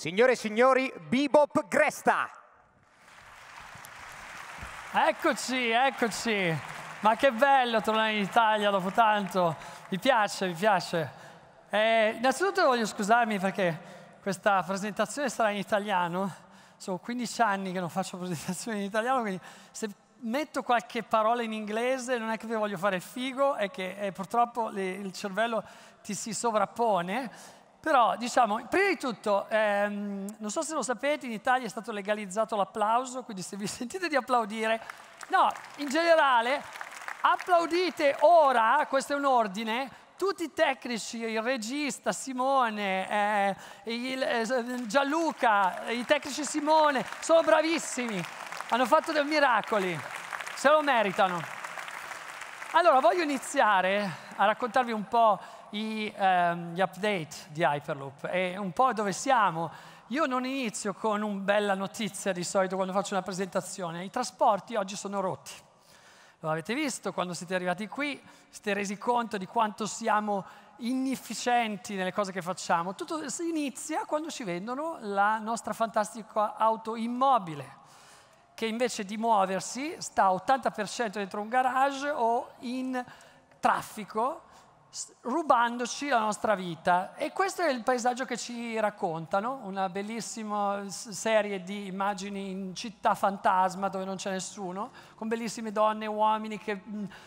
Signore e signori, Bebop Gresta. Eccoci, eccoci. Ma che bello tornare in Italia dopo tanto. Mi piace, mi piace. Eh, innanzitutto voglio scusarmi perché questa presentazione sarà in italiano. Sono 15 anni che non faccio presentazioni in italiano, quindi se metto qualche parola in inglese non è che voglio fare il figo, è che eh, purtroppo le, il cervello ti si sovrappone. Però, diciamo, prima di tutto, ehm, non so se lo sapete, in Italia è stato legalizzato l'applauso, quindi se vi sentite di applaudire, no, in generale, applaudite ora, questo è un ordine, tutti i tecnici, il regista Simone, eh, il, eh, Gianluca, i tecnici Simone, sono bravissimi, hanno fatto dei miracoli, se lo meritano. Allora, voglio iniziare a raccontarvi un po' i, um, gli update di Hyperloop e un po' dove siamo. Io non inizio con una bella notizia di solito quando faccio una presentazione. I trasporti oggi sono rotti. Lo avete visto quando siete arrivati qui, siete resi conto di quanto siamo inefficienti nelle cose che facciamo. Tutto si inizia quando ci vendono la nostra fantastica auto immobile, che invece di muoversi sta 80% dentro un garage o in traffico rubandoci la nostra vita. E questo è il paesaggio che ci raccontano, una bellissima serie di immagini in città fantasma dove non c'è nessuno, con bellissime donne e uomini che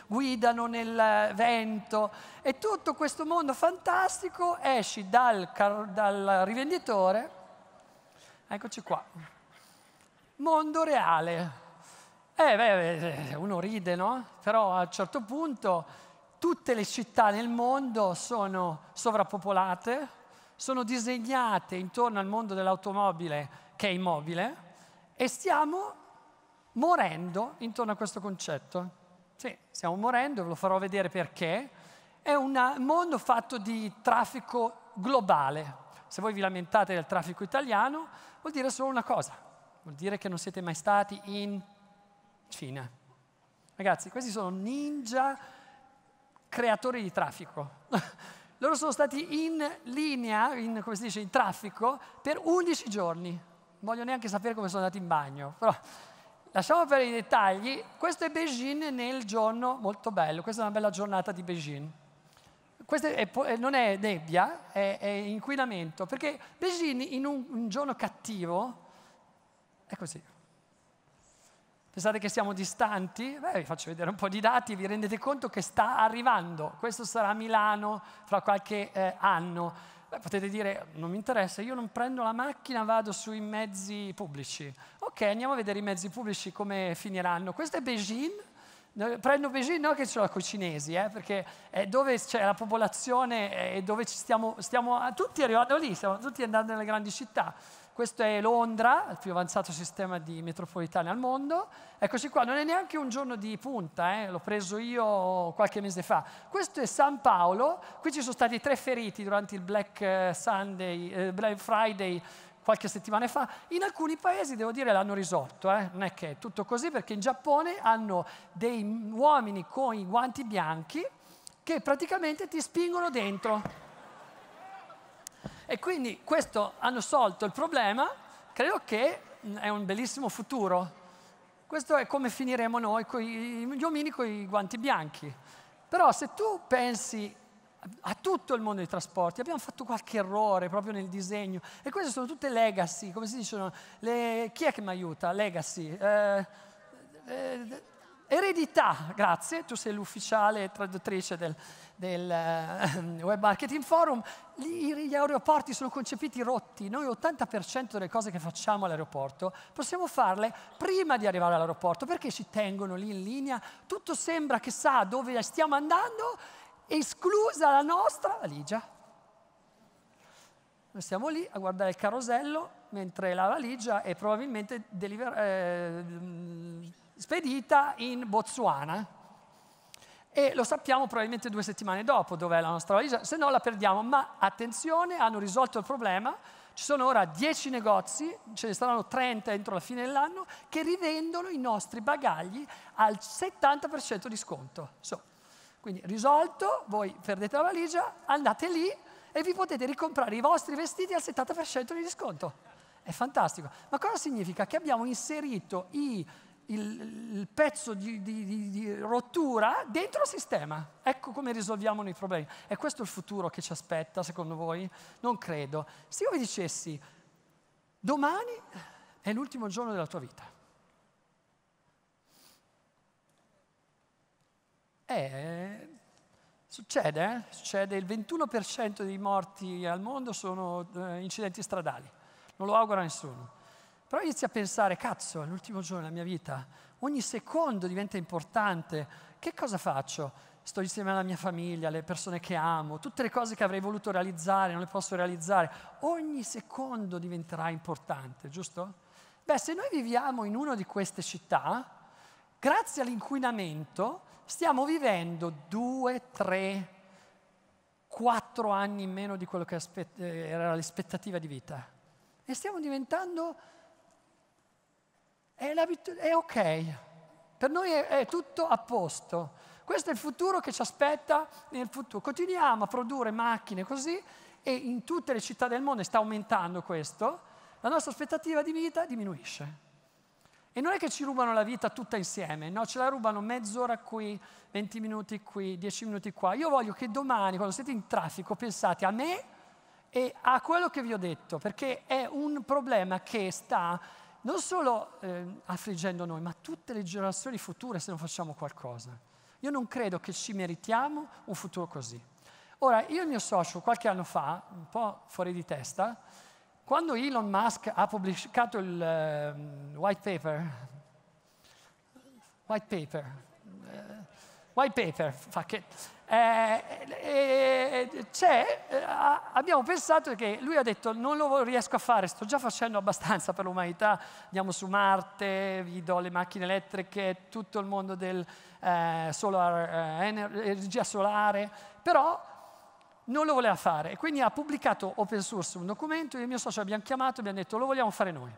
guidano nel vento. E tutto questo mondo fantastico esci dal, dal rivenditore, eccoci qua, mondo reale. Eh, beh, uno ride, no? Però a un certo punto tutte le città nel mondo sono sovrappopolate, sono disegnate intorno al mondo dell'automobile che è immobile e stiamo morendo intorno a questo concetto. Sì, stiamo morendo, ve lo farò vedere perché. È un mondo fatto di traffico globale. Se voi vi lamentate del traffico italiano, vuol dire solo una cosa, vuol dire che non siete mai stati in Cina. Ragazzi, questi sono ninja creatori di traffico. Loro sono stati in linea, in, come si dice, in traffico per 11 giorni. Non voglio neanche sapere come sono andati in bagno, però lasciamo per i dettagli. Questo è Beijing nel giorno molto bello, questa è una bella giornata di Beijing. Questo è, non è nebbia, è, è, inquinamento, perché Beijing in un, un giorno cattivo è così. Pensate che siamo distanti? Beh, vi faccio vedere un po' di dati, vi rendete conto che sta arrivando. Questo sarà Milano fra qualche eh, anno. Beh, potete dire, non mi interessa, io non prendo la macchina, vado sui mezzi pubblici. Ok, andiamo a vedere i mezzi pubblici come finiranno. Questo è Beijing. Prendo Beijing non che ce l'ho con i cinesi, eh, perché è dove c'è la popolazione e dove stiamo, stiamo tutti arrivando lì, stiamo tutti andando nelle grandi città. Questo è Londra, il più avanzato sistema di metropolitane al mondo. Eccoci qua, non è neanche un giorno di punta, eh? l'ho preso io qualche mese fa. Questo è San Paolo, qui ci sono stati tre feriti durante il Black, eh, Sunday, eh, Black Friday qualche settimana fa. In alcuni paesi, devo dire, l'hanno risolto, eh? non è che è tutto così, perché in Giappone hanno dei uomini con i guanti bianchi che praticamente ti spingono dentro e quindi questo hanno solto il problema, credo che è un bellissimo futuro. Questo è come finiremo noi, con gli omini con i guanti bianchi. Però se tu pensi a tutto il mondo dei trasporti, abbiamo fatto qualche errore proprio nel disegno e queste sono tutte legacy, come si dicono? Le, chi è che mi aiuta? Legacy. Eh, eh, eredità, grazie, tu sei l'ufficiale traduttrice del, del uh, Web Marketing Forum, gli, gli, aeroporti sono concepiti rotti. Noi 80% delle cose che facciamo all'aeroporto possiamo farle prima di arrivare all'aeroporto perché ci tengono lì in linea. Tutto sembra che sa dove stiamo andando, esclusa la nostra valigia. Noi stiamo lì a guardare il carosello mentre la valigia è probabilmente deliver- eh, spedita in Botswana e lo sappiamo probabilmente due settimane dopo dov'è la nostra valigia, se no la perdiamo. Ma attenzione, hanno risolto il problema. Ci sono ora 10 negozi, ce ne saranno 30 entro la fine dell'anno, che rivendono i nostri bagagli al 70% di sconto. So, quindi risolto, voi perdete la valigia, andate lì e vi potete ricomprare i vostri vestiti al 70% di sconto. È fantastico. Ma cosa significa? Che abbiamo inserito i, il, il, pezzo di, di, di, di, rottura dentro il sistema. Ecco come risolviamo i problemi. È questo il futuro che ci aspetta, secondo voi? Non credo. Se io vi dicessi, domani è l'ultimo giorno della tua vita. Eh, Succede, eh? Succede, il 21% dei morti al mondo sono eh, incidenti stradali, non lo auguro a nessuno. Però inizi a pensare, cazzo, è l'ultimo giorno della mia vita, ogni secondo diventa importante, che cosa faccio? Sto insieme alla mia famiglia, alle persone che amo, tutte le cose che avrei voluto realizzare, non le posso realizzare, ogni secondo diventerà importante, giusto? Beh, se noi viviamo in una di queste città, grazie all'inquinamento, stiamo vivendo due, tre, quattro anni in meno di quello che eh, era l'aspettativa di vita. E stiamo diventando... È, è ok, per noi è, è tutto a posto. Questo è il futuro che ci aspetta nel futuro. Continuiamo a produrre macchine così e in tutte le città del mondo sta aumentando questo, la nostra aspettativa di vita diminuisce. E non è che ci rubano la vita tutta insieme, no, ce la rubano mezz'ora qui, 20 minuti qui, 10 minuti qua. Io voglio che domani, quando siete in traffico, pensate a me e a quello che vi ho detto, perché è un problema che sta non solo eh, affliggendo noi, ma tutte le generazioni future se non facciamo qualcosa. Io non credo che ci meritiamo un futuro così. Ora, io e il mio socio, qualche anno fa, un po' fuori di testa, quando Elon Musk ha pubblicato il uh, white paper, white paper, uh, white paper, eh, eh, c'è, eh, abbiamo pensato che lui ha detto non lo riesco a fare, sto già facendo abbastanza per l'umanità, andiamo su Marte, vi do le macchine elettriche, tutto il mondo del eh, solar, eh, solare, però non lo voleva fare e quindi ha pubblicato open source un documento, io e il mio socio abbiamo chiamato e abbiamo detto lo vogliamo fare noi.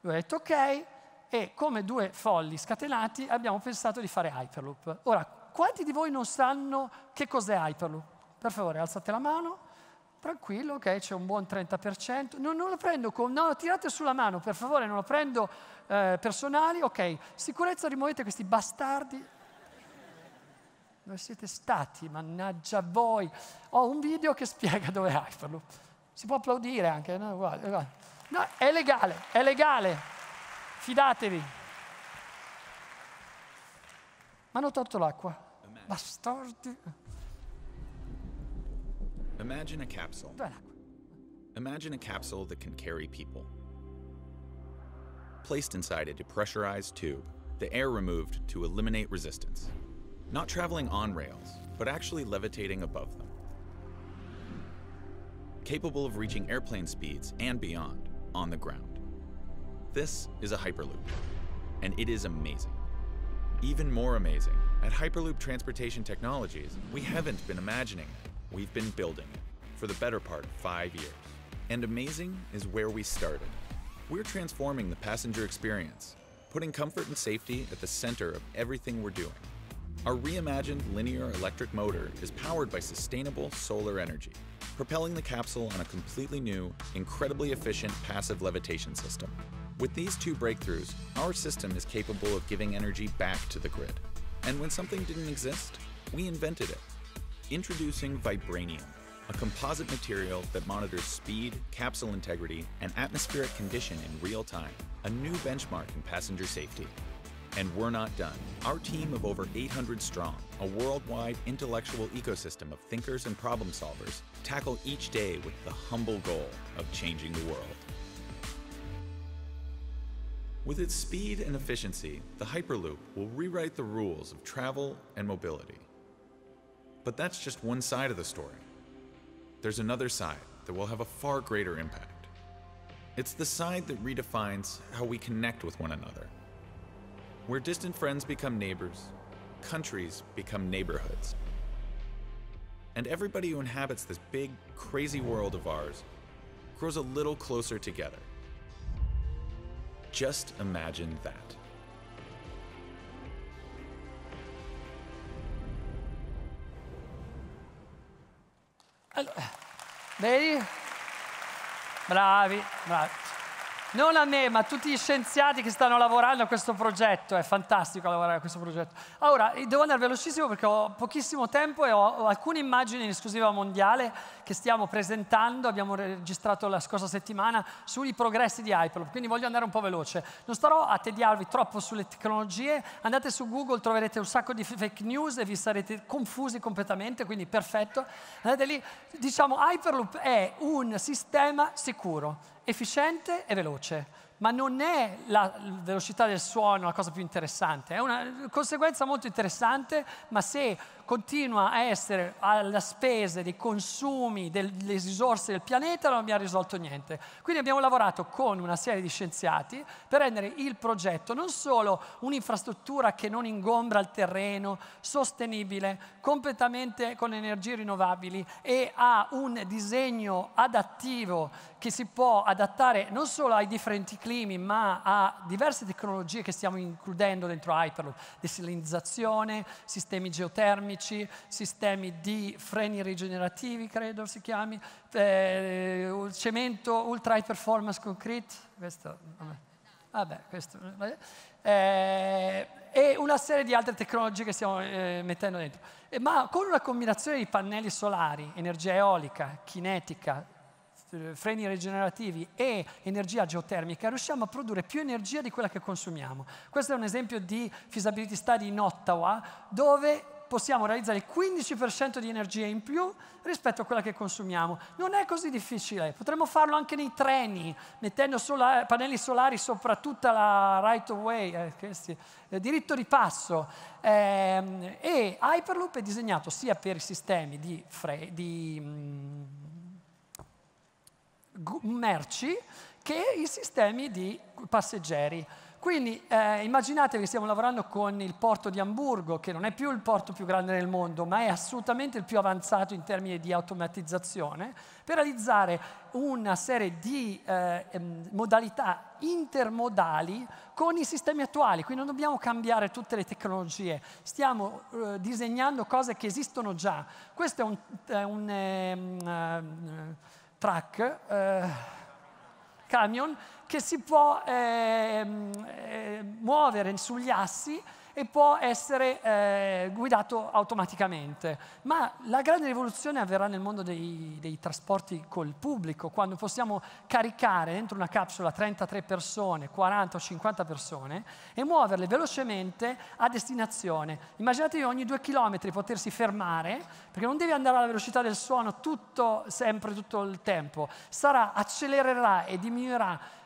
Lui ha detto ok e come due folli scatenati abbiamo pensato di fare Hyperloop. Ora, quanti di voi non sanno che cos'è Hyperloop? Per favore, alzate la mano. Tranquillo, ok, c'è un buon 30%. Non, non lo prendo con... No, tirate sulla mano, per favore, non lo prendo eh, personali. Ok, sicurezza, rimuovete questi bastardi dove siete stati? Mannaggia voi. Ho un video che spiega dove è Hyperloop. Si può applaudire anche, no? Guarda, guarda. no è legale, è legale. Fidatevi. Ma hanno tolto l'acqua. Bastardi. Imagine a capsule. Imagine a capsule that can carry people. Placed inside a depressurized tube, the air removed to eliminate resistance. not traveling on rails, but actually levitating above them. Capable of reaching airplane speeds and beyond on the ground. This is a Hyperloop, and it is amazing. Even more amazing, at Hyperloop Transportation Technologies, we haven't been imagining it, we've been building it for the better part of five years. And amazing is where we started. We're transforming the passenger experience, putting comfort and safety at the center of everything we're doing. Our reimagined linear electric motor is powered by sustainable solar energy, propelling the capsule on a completely new, incredibly efficient passive levitation system. With these two breakthroughs, our system is capable of giving energy back to the grid. And when something didn't exist, we invented it. Introducing Vibranium, a composite material that monitors speed, capsule integrity, and atmospheric condition in real time, a new benchmark in passenger safety. And we're not done. Our team of over 800 strong, a worldwide intellectual ecosystem of thinkers and problem solvers, tackle each day with the humble goal of changing the world. With its speed and efficiency, the Hyperloop will rewrite the rules of travel and mobility. But that's just one side of the story. There's another side that will have a far greater impact. It's the side that redefines how we connect with one another where distant friends become neighbors, countries become neighborhoods. And everybody who inhabits this big, crazy world of ours grows a little closer together. Just imagine that. Vedi? Bravi, bravi. Non a me, ma a tutti gli scienziati che stanno lavorando a questo progetto. È fantastico lavorare a questo progetto. Ora, devo andare velocissimo perché ho pochissimo tempo e ho alcune immagini in esclusiva mondiale che stiamo presentando. Abbiamo registrato la scorsa settimana sui progressi di Hyperloop, quindi voglio andare un po' veloce. Non starò a tediarvi troppo sulle tecnologie. Andate su Google, troverete un sacco di fake news e vi sarete confusi completamente, quindi perfetto. Andate lì. Diciamo, Hyperloop è un sistema sicuro efficiente e veloce ma non è la velocità del suono la cosa più interessante, è una conseguenza molto interessante, ma se continua a essere alla spese dei consumi delle risorse del pianeta non abbiamo risolto niente. Quindi abbiamo lavorato con una serie di scienziati per rendere il progetto non solo un'infrastruttura che non ingombra il terreno, sostenibile, completamente con energie rinnovabili e ha un disegno adattivo che si può adattare non solo ai differenti climi, ma a diverse tecnologie che stiamo includendo dentro Hyperloop, desalinizzazione, sistemi geotermici, sistemi di freni rigenerativi, credo si chiami, eh, cemento ultra high performance concrete, questo, vabbè, questo, vabbè. Eh, e una serie di altre tecnologie che stiamo eh, mettendo dentro. Eh, ma con una combinazione di pannelli solari, energia eolica, kinetica, eh, freni rigenerativi e energia geotermica, riusciamo a produrre più energia di quella che consumiamo. Questo è un esempio di feasibility study in Ottawa, dove possiamo realizzare il 15% di energia in più rispetto a quella che consumiamo. Non è così difficile, potremmo farlo anche nei treni, mettendo sola pannelli solari sopra tutta la right of way, eh, questi, eh, diritto di passo. Eh, e Hyperloop è disegnato sia per i sistemi di, di mh, mm, merci che i sistemi di passeggeri. Quindi eh, immaginatevi che stiamo lavorando con il porto di Amburgo, che non è più il porto più grande del mondo, ma è assolutamente il più avanzato in termini di automatizzazione, per realizzare una serie di eh, modalità intermodali con i sistemi attuali. Quindi non dobbiamo cambiare tutte le tecnologie, stiamo eh, disegnando cose che esistono già. Questo è un... Un ehm, truck, eh, camion, che si può eh, eh, muovere sugli assi e può essere eh, guidato automaticamente. Ma la grande rivoluzione avverrà nel mondo dei, dei, trasporti col pubblico, quando possiamo caricare dentro una capsula 33 persone, 40 o 50 persone e muoverle velocemente a destinazione. Immaginatevi ogni due chilometri potersi fermare, perché non devi andare alla velocità del suono tutto, sempre, tutto il tempo. Sarà, accelererà e diminuirà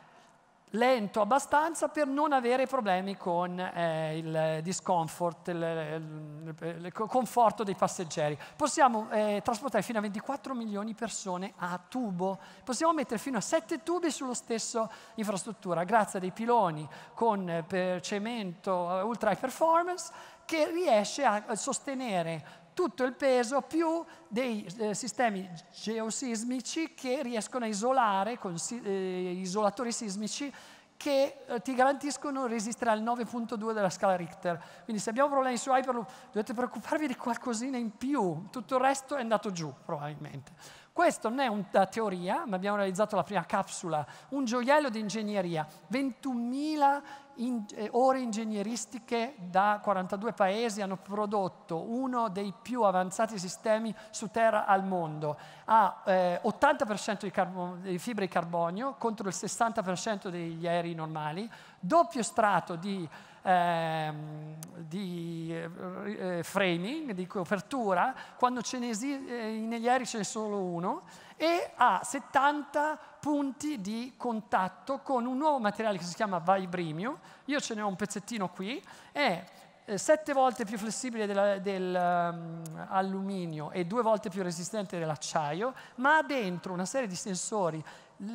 lento abbastanza per non avere problemi con eh, il discomfort, il, il, il, conforto dei passeggeri. Possiamo eh, trasportare fino a 24 milioni di persone a tubo, possiamo mettere fino a 7 tubi sullo stesso infrastruttura, grazie a dei piloni con eh, cemento ultra high performance che riesce a sostenere tutto il peso più dei eh, sistemi geosismici che riescono a isolare con si, eh, isolatori sismici che eh, ti garantiscono resistere al 9.2 della scala Richter. Quindi se abbiamo problemi su Hyperloop dovete preoccuparvi di qualcosina in più, tutto il resto è andato giù probabilmente. Questo non è una teoria, ma abbiamo realizzato la prima capsula, un gioiello di ingegneria, 21.000 in, eh, ore ingegneristiche da 42 paesi hanno prodotto uno dei più avanzati sistemi su Terra al mondo. Ha eh, 80% di, carbo- di fibre di carbonio contro il 60% degli aerei normali, doppio strato di ehm, di eh, eh, framing, di copertura, quando ce ne esi- eh, negli aerei ce n'è solo uno, e ha 70 punti di contatto con un nuovo materiale che si chiama Vibrimio. Io ce ne ho un pezzettino qui, è eh, sette volte più flessibile dell'alluminio um, e due volte più resistente dell'acciaio, ma ha dentro una serie di sensori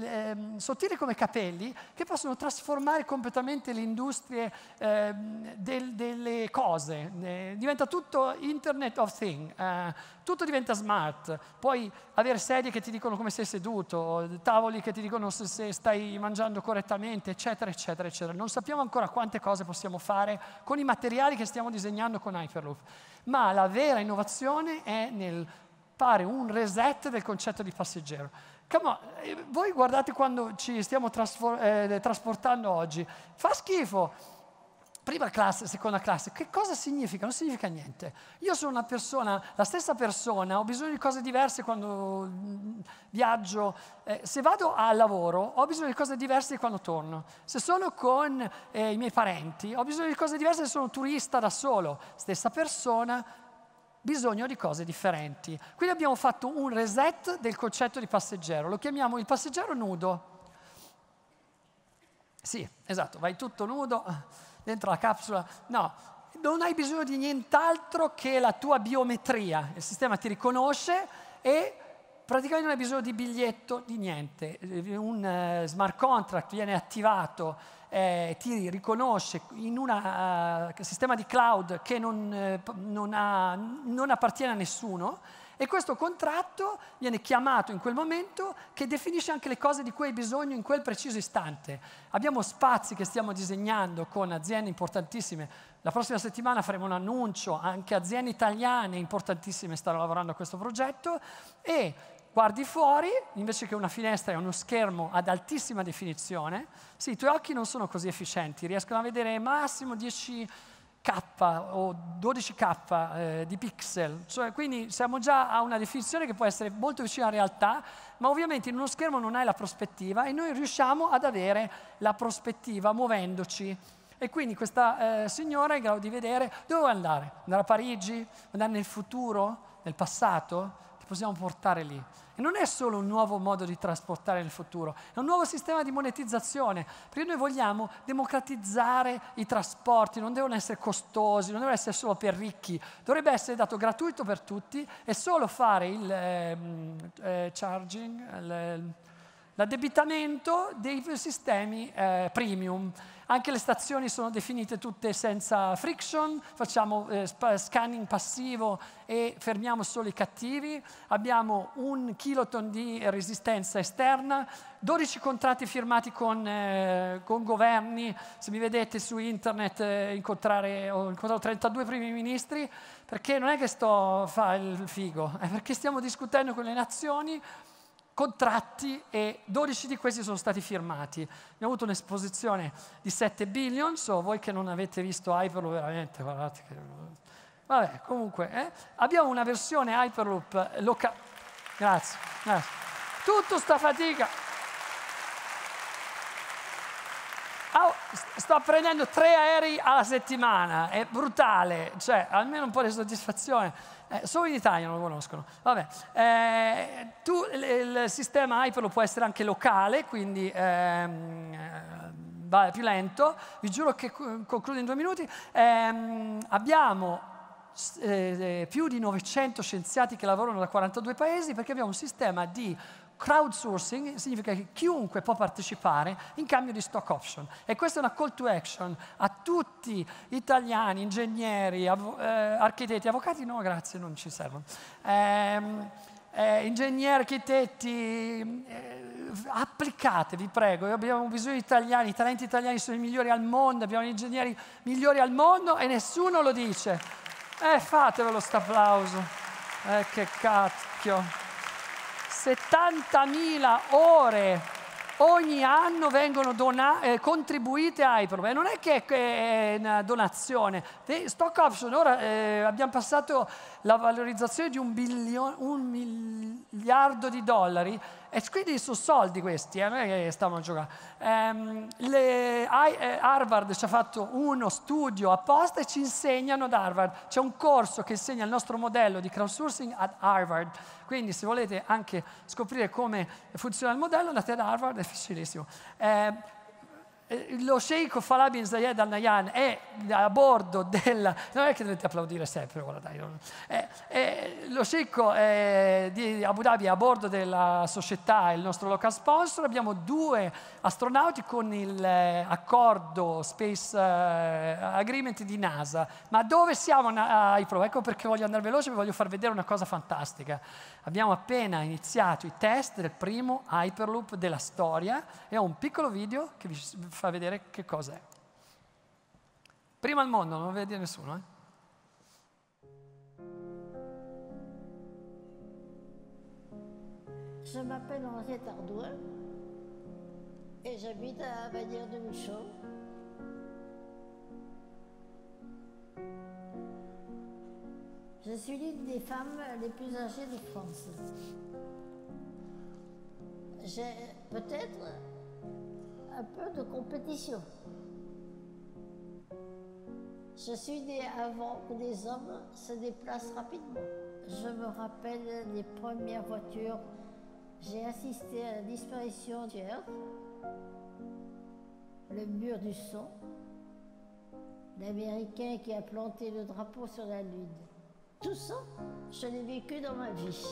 eh, sottili come capelli che possono trasformare completamente le industrie eh, del, delle cose. Eh, diventa tutto Internet of Things, eh, tutto diventa smart. Puoi avere sedie che ti dicono come sei seduto, tavoli che ti dicono se, se stai mangiando correttamente, eccetera, eccetera, eccetera. Non sappiamo ancora quante cose possiamo fare con i materiali che stiamo disegnando con Hyperloop, ma la vera innovazione è nel fare un reset del concetto di passeggero. On, eh, voi guardate quando ci stiamo eh, trasportando oggi, fa schifo prima classe, seconda classe, che cosa significa? Non significa niente. Io sono una persona, la stessa persona, ho bisogno di cose diverse quando mm, viaggio. Eh, se vado al lavoro ho bisogno di cose diverse di quando torno. Se sono con eh, i miei parenti ho bisogno di cose diverse se sono turista da solo. Stessa persona, bisogno di cose differenti. Quindi abbiamo fatto un reset del concetto di passeggero, lo chiamiamo il passeggero nudo. Sì, esatto, vai tutto nudo dentro la capsula. No, non hai bisogno di nient'altro che la tua biometria. Il sistema ti riconosce e praticamente non hai bisogno di biglietto, di niente. Un uh, smart contract viene attivato, eh, ti riconosce in un uh, eh, sistema di cloud che non, uh, non, ha, non appartiene a nessuno e questo contratto viene chiamato in quel momento che definisce anche le cose di cui hai bisogno in quel preciso istante. Abbiamo spazi che stiamo disegnando con aziende importantissime. La prossima settimana faremo un annuncio, anche aziende italiane importantissime stanno lavorando a questo progetto e guardi fuori, invece che una finestra è uno schermo ad altissima definizione, sì, i tuoi occhi non sono così efficienti, riescono a vedere massimo 10 K o 12K eh, di pixel, cioè, quindi siamo già a una definizione che può essere molto vicina alla realtà, ma ovviamente in uno schermo non hai la prospettiva e noi riusciamo ad avere la prospettiva muovendoci. E quindi questa eh, signora è in grado di vedere dove vuoi andare, andare a Parigi, andare nel futuro, nel passato, possiamo portare lì. E non è solo un nuovo modo di trasportare nel futuro, è un nuovo sistema di monetizzazione, perché noi vogliamo democratizzare i trasporti, non devono essere costosi, non devono essere solo per ricchi, dovrebbe essere dato gratuito per tutti e solo fare il eh, eh, charging, l'addebitamento dei sistemi eh, premium. Anche le stazioni sono definite tutte senza friction, facciamo eh, scanning passivo e fermiamo solo i cattivi, abbiamo un kiloton di resistenza esterna, 12 contratti firmati con, eh, con governi, se mi vedete su internet eh, incontrare, ho incontrato 32 primi ministri, perché non è che sto a fare il figo, è perché stiamo discutendo con le nazioni contratti e 12 di questi sono stati firmati. Abbiamo avuto un'esposizione di 7 billion, so voi che non avete visto Hyperloop veramente, guardate che... Vabbè, comunque, eh? abbiamo una versione Hyperloop locale. Grazie, grazie. Tutto sta fatica. Oh, sto prendendo tre aerei alla settimana, è brutale, cioè almeno un po' di soddisfazione. Eh, solo in Italia non lo conoscono. Vabbè, eh, tu, il, il, sistema Hyperloop può essere anche locale, quindi ehm, eh, va più lento. Vi giuro che concludo in due minuti. Ehm, abbiamo eh, più di 900 scienziati che lavorano da 42 paesi perché abbiamo un sistema di Crowdsourcing significa che chiunque può partecipare in cambio di stock option. E questa è una call to action a tutti italiani, ingegneri, av- eh, architetti, avvocati no grazie, non ci servono. Eh, eh, ingegneri, architetti, eh, applicate, vi prego, abbiamo bisogno di italiani, i talenti italiani sono i migliori al mondo, abbiamo gli ingegneri migliori al mondo e nessuno lo dice. Eh, fatevelo sto applauso. Eh, che cacchio. 70.000 ore ogni anno vengono eh, contribuite a Hyperloop. E non è che è una donazione. Stock option, ora eh, abbiamo passato la valorizzazione di un, un miliardo di dollari e quindi sono soldi questi, eh, non è che stiamo a giocare. Um, le, eh, Harvard ci ha fatto uno studio apposta e ci insegnano ad Harvard. C'è un corso che insegna il nostro modello di crowdsourcing ad Harvard. Quindi se volete anche scoprire come funziona il modello, andate ad Harvard, è facilissimo. Eh, eh, lo sceicco Falah bin Zayed al Nahyan è a bordo del... non è che dovete applaudire sempre, ora dai. È, è, lo sceicco eh, di Abu Dhabi è a bordo della società, il nostro local sponsor, abbiamo due astronauti con l'accordo eh, Space eh, Agreement di NASA. Ma dove siamo a Ipro? Ecco perché voglio andare veloce, vi voglio far vedere una cosa fantastica. Abbiamo appena iniziato i test del primo Hyperloop della storia e ho un piccolo video che vi fa vedere che cos'è. Prima al mondo, non vede nessuno, eh? Je m'appelle Henriette Ardouin et j'habite à Bagnères de Michaud. Je suis l'une des femmes les plus âgées de France. J'ai peut-être un peu de compétition. Je suis née avant que les hommes se déplacent rapidement. Je me rappelle les premières voitures. J'ai assisté à la disparition Earth, le mur du son, l'Américain qui a planté le drapeau sur la Lune. Tout ça, je l'ai vécu dans ma vie.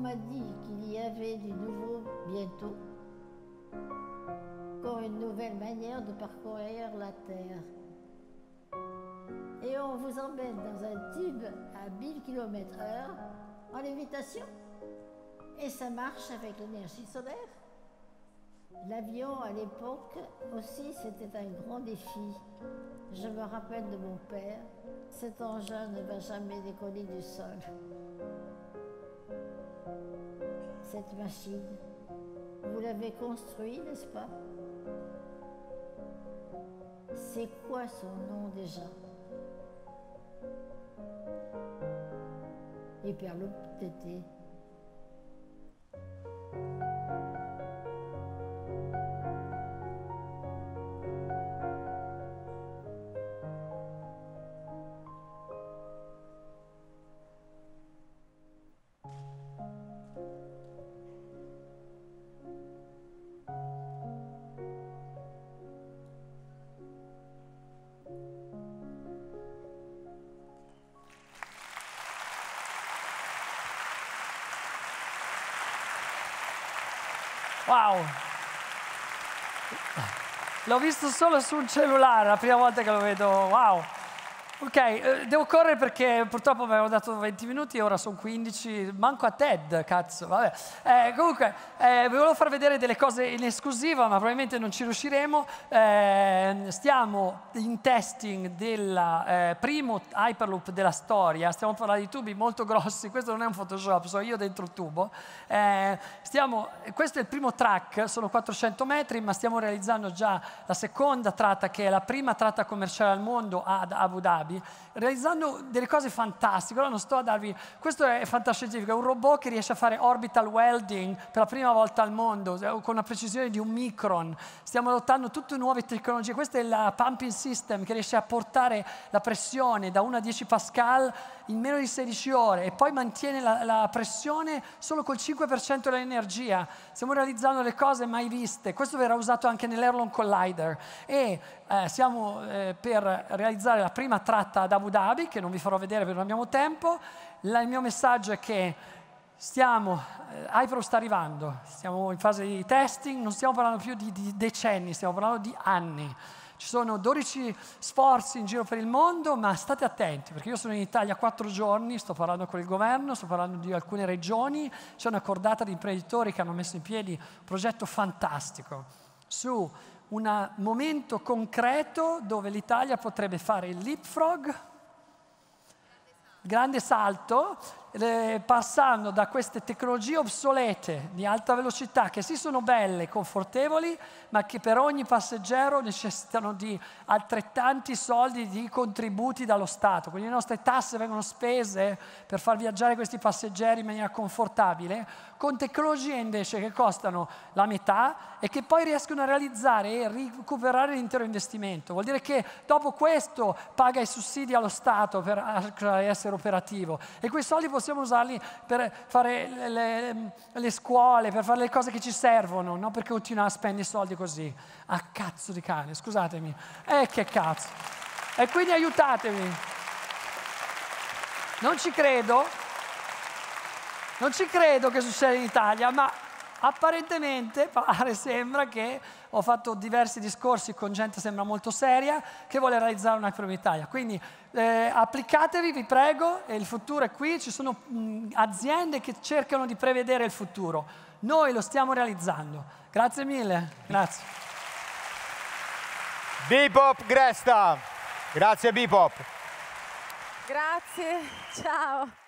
M'a dit qu'il y avait du nouveau bientôt, comme une nouvelle manière de parcourir la Terre. Et on vous emmène dans un tube à 1000 km/h en lévitation. Et ça marche avec l'énergie solaire. L'avion à l'époque aussi, c'était un grand défi. Je me rappelle de mon père. Cet engin ne va jamais décoller du sol. Cette machine, vous l'avez construite, n'est-ce pas? C'est quoi son nom déjà? Hyperloop TT. Wow! L'ho visto solo su un cellulare, la prima volta che lo vedo, wow! Ok, eh, devo correre perché purtroppo mi avevo dato 20 minuti e ora sono 15, manco a TED, cazzo, vabbè. Eh, comunque, eh, vi volevo far vedere delle cose in esclusiva, ma probabilmente non ci riusciremo. Eh, stiamo in testing del eh, primo Hyperloop della storia, stiamo parlando di tubi molto grossi, questo non è un Photoshop, sono io dentro il tubo. Eh, stiamo, questo è il primo track, sono 400 metri, ma stiamo realizzando già la seconda tratta, che è la prima tratta commerciale al mondo ad Abu Dhabi realizzando delle cose fantastiche. Ora non sto a darvi... Questo è fantascientifico, è un robot che riesce a fare orbital welding per la prima volta al mondo, eh, con una precisione di un micron. Stiamo adottando tutte nuove tecnologie. Questo è il pumping system che riesce a portare la pressione da 1 a 10 pascal in meno di 16 ore e poi mantiene la, la pressione solo col 5% dell'energia. Stiamo realizzando le cose mai viste. Questo verrà usato anche nell'Airlon Collider. E eh, siamo eh, per realizzare la prima tratta ad Abu Dhabi, che non vi farò vedere perché non abbiamo tempo. La, il mio messaggio è che stiamo, eh, Hypro sta arrivando, siamo in fase di testing, non stiamo parlando più di, di decenni, stiamo parlando di anni. Ci sono 12 sforzi in giro per il mondo, ma state attenti, perché io sono in Italia quattro giorni, sto parlando con il governo, sto parlando di alcune regioni, c'è una cordata di imprenditori che hanno messo in piedi un progetto fantastico su un momento concreto dove l'Italia potrebbe fare il leapfrog, grande salto, passando da queste tecnologie obsolete di alta velocità che sì sono belle, confortevoli, ma che per ogni passeggero necessitano di altrettanti soldi di contributi dallo Stato. Quindi le nostre tasse vengono spese per far viaggiare questi passeggeri in maniera confortabile, con tecnologie invece che costano la metà e che poi riescono a realizzare e recuperare l'intero investimento. Vuol dire che dopo questo paga i sussidi allo Stato per essere operativo e quei soldi possiamo usarli per fare le, le, le scuole, per fare le cose che ci servono, non per continuare a spendere soldi così. A cazzo di cane, scusatemi. Eh che cazzo. E quindi aiutatemi. Non ci credo, non ci credo che succeda in Italia, ma apparentemente pare, sembra che ho fatto diversi discorsi con gente sembra molto seria che vuole realizzare una Italia. Quindi eh, applicatevi, vi prego, e il futuro è qui, ci sono mh, aziende che cercano di prevedere il futuro. Noi lo stiamo realizzando. Grazie mille. Grazie. Bebop Gresta. Grazie Bebop. Grazie, ciao.